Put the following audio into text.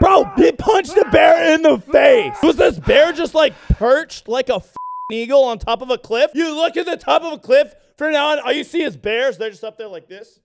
Bro, he punched the bear in the face. Was this bear just like perched like a eagle on top of a cliff? You look at the top of a cliff from now on, all you see is bears. They're just up there like this.